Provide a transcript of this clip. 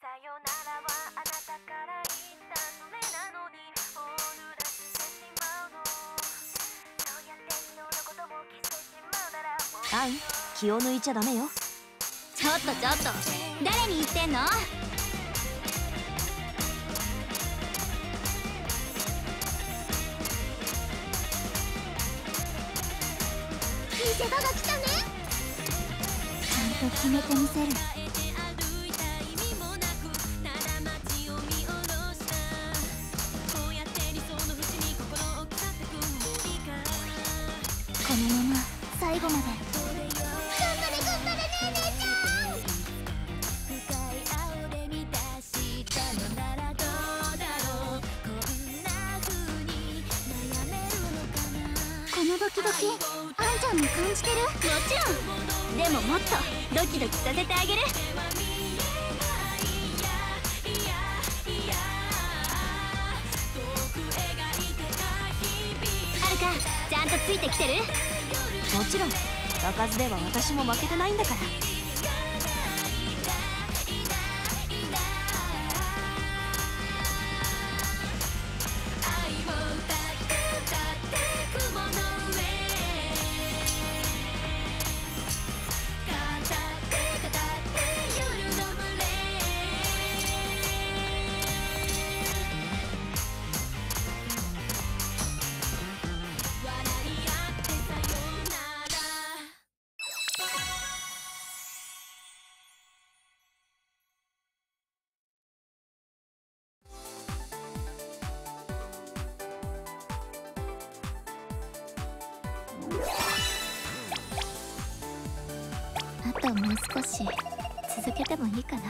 さよならはあなたから言ったそれなのにオールラしてしまうのそうやって昨日のことも消してしまうならもうアン気を抜いちゃダメよ。ちょっとちょっと。誰に言ってんの？見せ場が来たね。ちゃんと決めてみせる後まで頑張れ頑張れねえ姉ちゃん。このドキドキあんちゃんも感じてるもちろんでももっとドキドキさせてあげる。はるかちゃんとついてきてる？もちろん場数では私も負けてないんだから。もう少し続けてもいいかな。